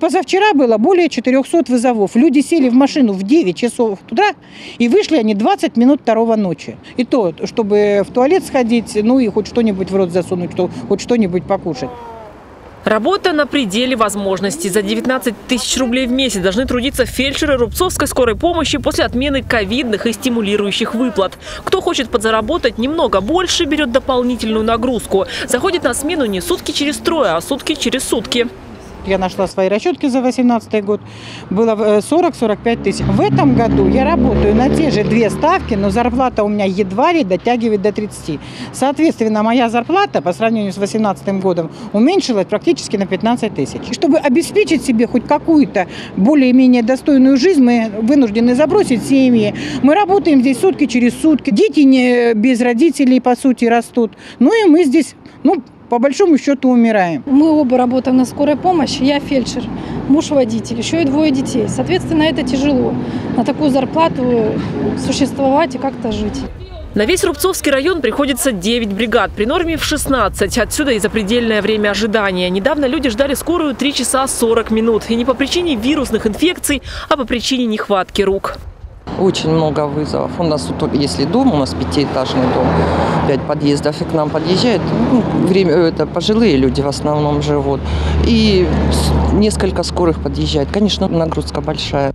Позавчера было более 400 вызовов. Люди сели в машину в 9 часов туда и вышли они 20 минут второго ночи. И то, чтобы в туалет сходить, ну и хоть что-нибудь в рот засунуть, что, хоть что-нибудь покушать. Работа на пределе возможностей. За 19 тысяч рублей в месяц должны трудиться фельдшеры Рубцовской скорой помощи после отмены ковидных и стимулирующих выплат. Кто хочет подзаработать немного больше, берет дополнительную нагрузку. Заходит на смену не сутки через трое, а сутки через сутки. Я нашла свои расчетки за 2018 год. Было э, 40-45 тысяч. В этом году я работаю на те же две ставки, но зарплата у меня едва ли дотягивает до 30. Соответственно, моя зарплата по сравнению с 2018 годом уменьшилась практически на 15 тысяч. Чтобы обеспечить себе хоть какую-то более-менее достойную жизнь, мы вынуждены забросить семьи. Мы работаем здесь сутки через сутки. Дети не без родителей, по сути, растут. Ну и мы здесь, ну, по большому счету умираем. Мы оба работаем на скорой помощи. Я фельдшер, муж водитель, еще и двое детей. Соответственно, это тяжело. На такую зарплату существовать и как-то жить. На весь Рубцовский район приходится 9 бригад, при норме в 16. Отсюда и запредельное время ожидания. Недавно люди ждали скорую 3 часа 40 минут. И не по причине вирусных инфекций, а по причине нехватки рук. Очень много вызовов. У нас если дом, у нас пятиэтажный дом, пять подъездов, и к нам подъезжают, ну, время, это пожилые люди в основном живут, и несколько скорых подъезжает. Конечно, нагрузка большая.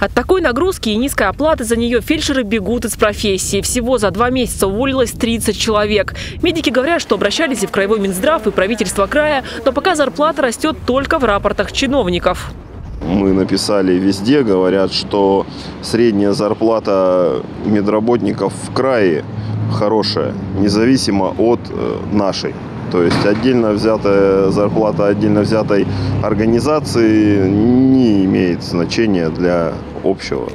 От такой нагрузки и низкой оплаты за нее фельдшеры бегут из профессии. Всего за два месяца уволилось 30 человек. Медики говорят, что обращались и в Краевой Минздрав, и правительство края, но пока зарплата растет только в рапортах чиновников. Мы написали везде, говорят, что средняя зарплата медработников в крае хорошая, независимо от э, нашей. То есть отдельно взятая зарплата отдельно взятой организации не имеет значения для общего.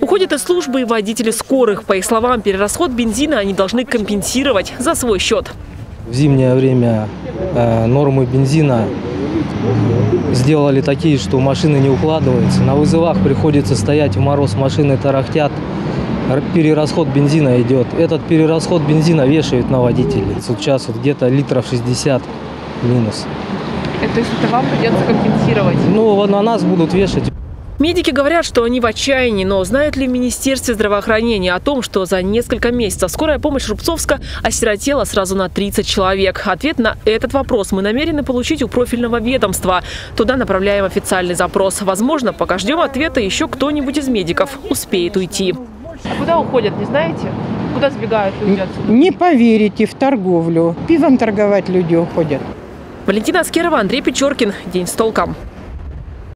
Уходят из службы и водители скорых. По их словам, перерасход бензина они должны компенсировать за свой счет. В зимнее время э, нормы бензина сделали такие, что машины не укладываются. На вызовах приходится стоять в мороз, машины тарахтят. Перерасход бензина идет. Этот перерасход бензина вешают на водителей. Сейчас вот где-то литров 60 минус. То есть это вам придется компенсировать? Ну, вот на нас будут вешать. Медики говорят, что они в отчаянии, но знают ли в Министерстве здравоохранения о том, что за несколько месяцев скорая помощь Рубцовска осиротела сразу на 30 человек? Ответ на этот вопрос мы намерены получить у профильного ведомства. Туда направляем официальный запрос. Возможно, пока ждем ответа, еще кто-нибудь из медиков успеет уйти. А куда уходят, не знаете? Куда сбегают люди отсюда? Не поверите в торговлю. Пивом торговать люди уходят. Валентина Аскерова, Андрей Печоркин. День с толком.